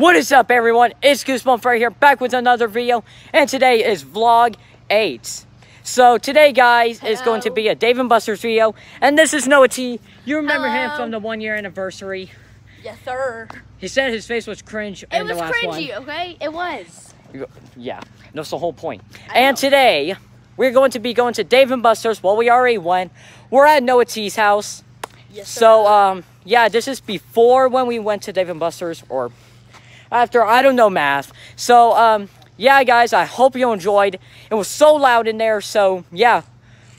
What is up everyone? It's Goosebump right here back with another video and today is vlog 8. So today guys is going to be a Dave and Buster's video and this is Noah T. You remember him from the one year anniversary. Yes, sir. He said his face was cringe It in was the last cringy, okay? It was. Yeah, that's the whole point. I And know. today we're going to be going to Dave and Buster's. Well, we already went. We're at Noah T's house. Yes, sir. So, um, yeah, this is before when we went to Dave and Buster's or after, I don't know math. So, um, yeah, guys, I hope you enjoyed. It was so loud in there, so, yeah.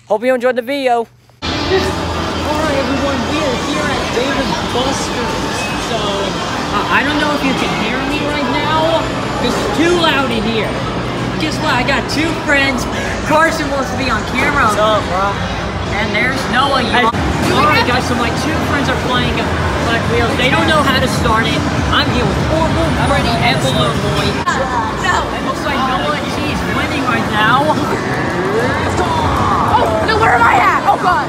Hope you enjoyed the video. Alright, everyone, we are here at Dave and Buster's. So, uh, I don't know if you can hear me right now. It's too loud in here. Guess what? I got two friends. Carson wants to be on camera. What's up, bro? And there's Noah. Alright guys, so my two friends are playing Black Wheels. They don't know how to start it. I'm here with Horrible, Freddy, and Balloon Boy. No. It looks like Noah T is winning right now. Oh, no, where am I at? Oh, God.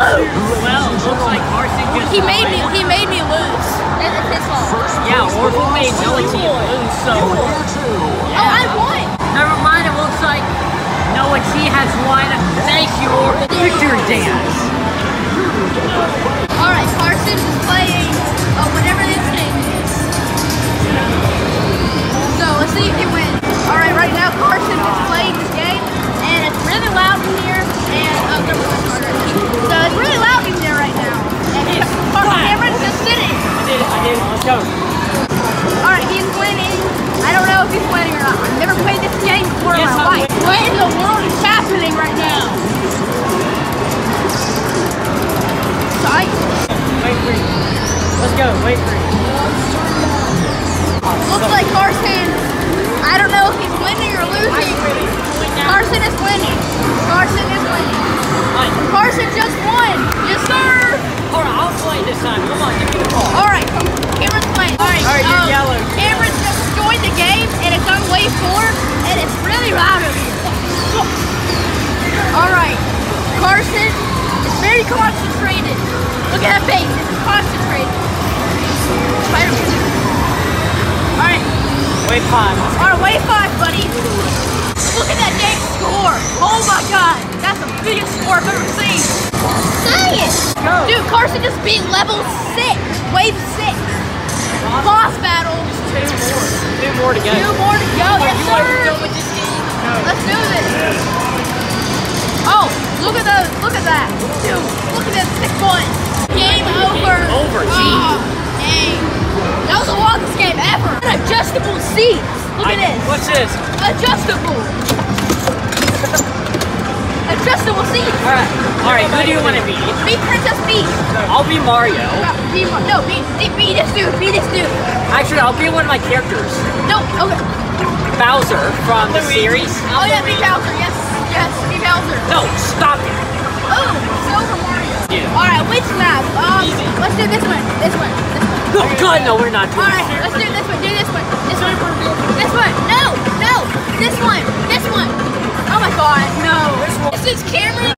Well, it looks like Carson just He made me, he made me lose. It's his fault. Yeah, Horrible made Noah T lose, so Oh, I won. never mind. It looks like Noah T has won. Thank you, Horrible. Victory dance. Go. Wait for it. Looks like Carson. I don't know if he's winning or losing. Carson is winning. Carson is winning. Wait, five. All right, wave five, buddy. Look at that dang score. Oh my God, that's the biggest score I've ever seen. Science. Go. Dude, Carson just beat level six, wave six. Boss battle. Two more. Two more to go. Two more to go. Oh, yes, you want to sir. Let's do this. Oh, look at those. Look at that. Dude, look at that six points. Game over. over, Oh, dang. The longest game ever. Adjustable seats. Look at I- this. What's this? Adjustable. Adjustable seats. All right. All right. Who do you want to be? Be Princess Peach. I'll be Mario. Be, no, be, be, be this dude. Be this dude. Actually, I'll be one of my characters, No, okay. Bowser from the series. Oh yeah, be Bowser. Yes, yes, be Bowser. No, stop it. Oh, Silver Mario. Yeah. All right, which map? Um, Easy. let's do this one. This one. This one. Oh God, no, we're not doing right, let's do this one. Do this one. This one. This one. No, no. This one. This one. Oh my God, no. This is Cameron.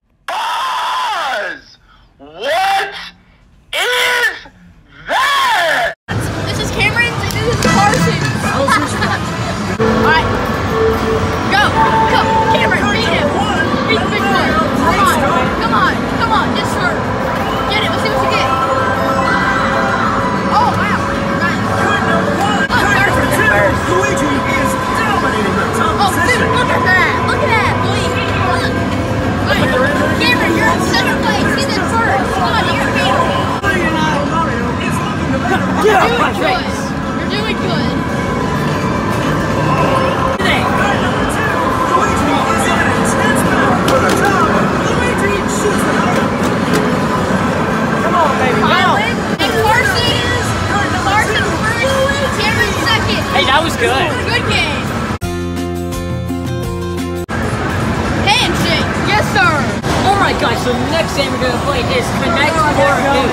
Next game we're gonna play is Connect Four Two.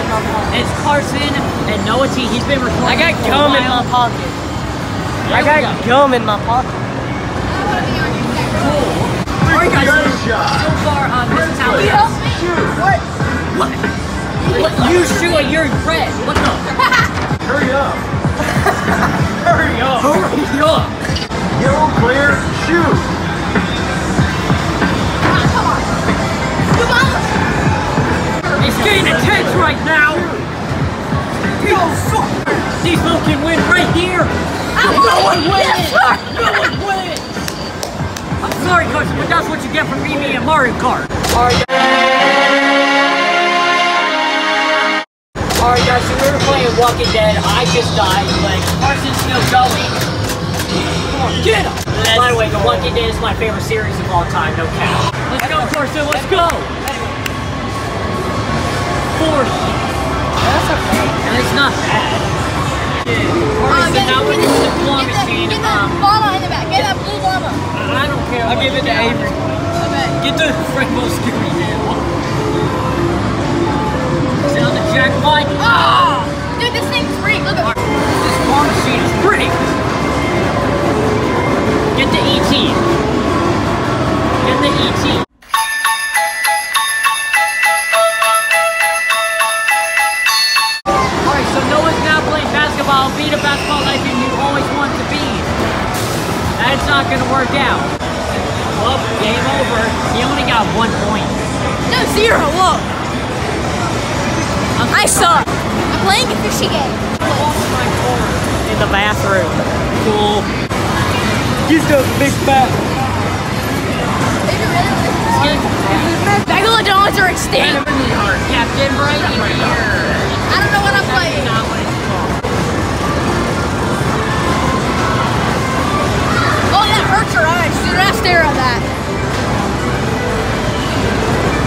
It's Carson and Noah T. He's been recording. I got for a gum in my pocket. There I got go. gum in my pocket. Cool. All right, guys. So, so far, um, this is how Can you is. What? What? What? You shoot it. You're red. What the? Hurry up. Yuck. Yellow clear, shoot. Right now. Diesel can win right here. I No one wins. No one wins. I'm sorry, coach, but that's what you get from beating me in Mario Kart. Alright. Alright guys, so we were playing Walking Dead. I just died, but Carson's still going. Come on, get him! By the way, The Walking Dead is my favorite series of all time, no cap. Let's go, Carson, let's go! 40. That's okay. And it's not bad. Oh, Carson, get, now we're get, to the get, the, machine. get the llama in the back. Get that blue llama. I don't care. I'll give it to Avery. Get the Rainbow Scooby work out. Well, game over. He only got one point. No, zero. Look. I suck. I'm playing a fishy game. in the bathroom. Cool. You the big fat. Bagel donuts are extinct. Captain Bright stare at that.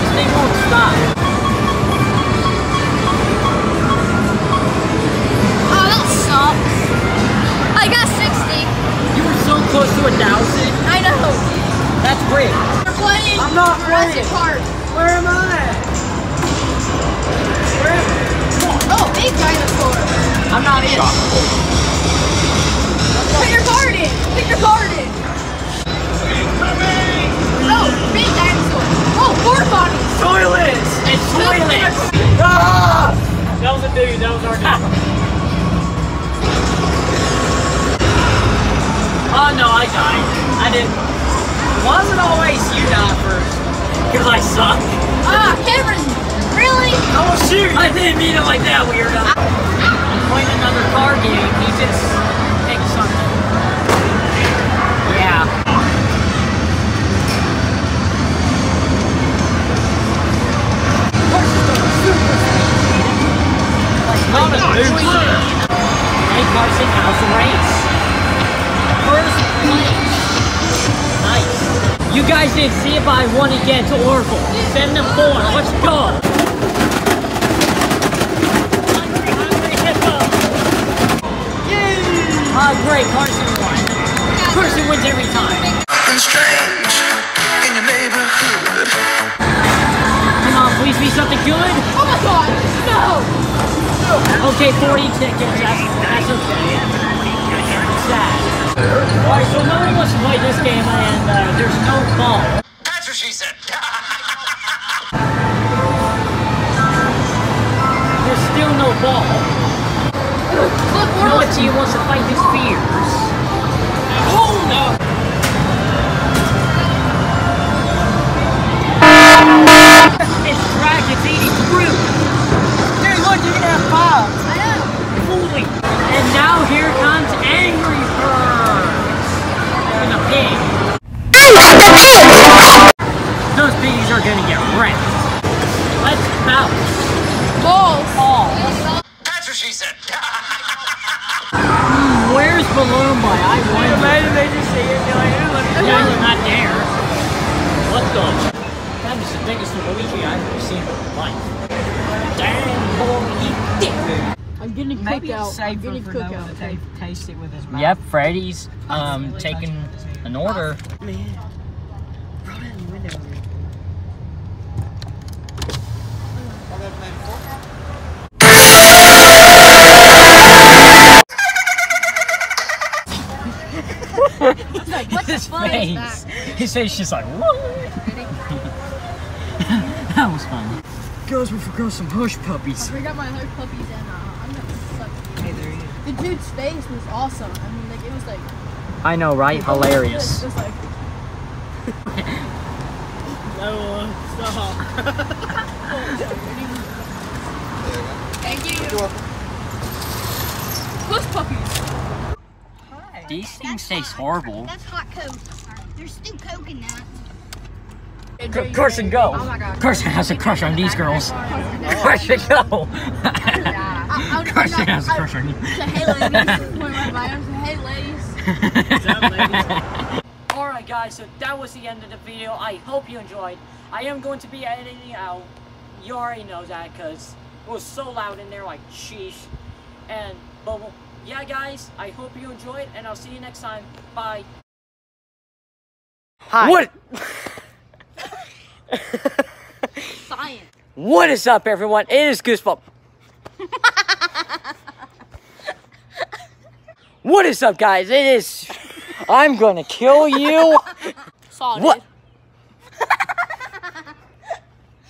This thing won't stop. Oh, that sucks. I got 60. You were so close to a thousand. I know. That's great. We're playing I'm not Jurassic playing. Park. Where am I? Where am Oh, big dinosaur. I'm not in. Put your card in. Put your card in. Oh. Oh, four bodies. Toilets! It's toilets! Ah! That was a dude, that was our dude. oh no, I died. I didn't. Wasn't always you die first. Cause I suck. Ah, Cameron. Really? Oh shoot! I didn't mean it like that, weirdo. I'm playing another car game. He just guys didn't see it, but I won again to Oracle. 7 to 4. Let's go. Ah, great. Carson won. Carson wins every time. Nothing strange in your neighborhood. Come on, please be something good. Oh my god. No. Okay, 40 tickets. That's, that's okay. Alright, so nobody wants to play this game, and uh, there's no ball. That's what she said. There's still no ball. Look, we're No team wants to fight his fears. Oh no! Balloon Boy? I wonder. Imagine they just see it and be like, "Ooh, look at Yeah, that." you're not there. What the? That is the biggest Luigi I've ever seen in my life. Damn, boy, he did. I'm getting Maybe cookout. it's safer I'm getting for cookout. Noah to okay? taste it with his mouth. Yep, Freddy's um taking an order. Man. Face. that? His face just like what? that was fun. Girls, we forgot some hush puppies. I forgot my hush puppies and uh, I'm gonna suck. Hey, there he is. The dude's face was awesome. I mean, like it was like I know, right? Hilarious. Just like, No, stop. thank you. Push puppies. These things taste horrible. That's hot Coke. There's still Coke in that. C- Carson, go. Oh my god. Carson has a crush on these girls. Carson, go. I- I- Carson I- has a I- oh, oh, oh, crush on you. Hey ladies. Point right by him. Say hey ladies. Alright guys, so that was the end of the video. I hope you enjoyed. I am going to be editing out. You already know that because it was so loud in there, like sheesh. And, but yeah guys, I hope you enjoyed and I'll see you next time. Bye. Hi. What? Science. What is up everyone? It is Goosebump. what is up guys? It is... I'm gonna kill you. Solid. What?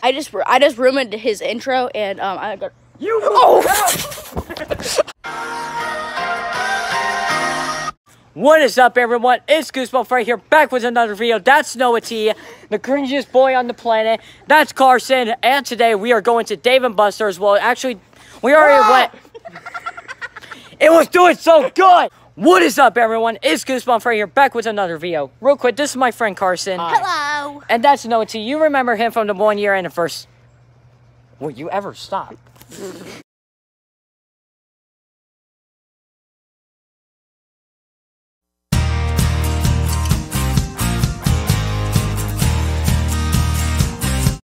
I just I just ruined his intro and um I got You oh. What is up, everyone? It's Goosebump right here, back with another video. That's Noah T, the cringiest boy on the planet. That's Carson, and today we are going to Dave and Buster's. Well, actually, we already went. It was doing so good. What is up, everyone? It's Goosebump right here, back with another video. Real quick, this is my friend Carson, Hello. and that's Noah T. You remember him from the one year and the first. Will you ever stop?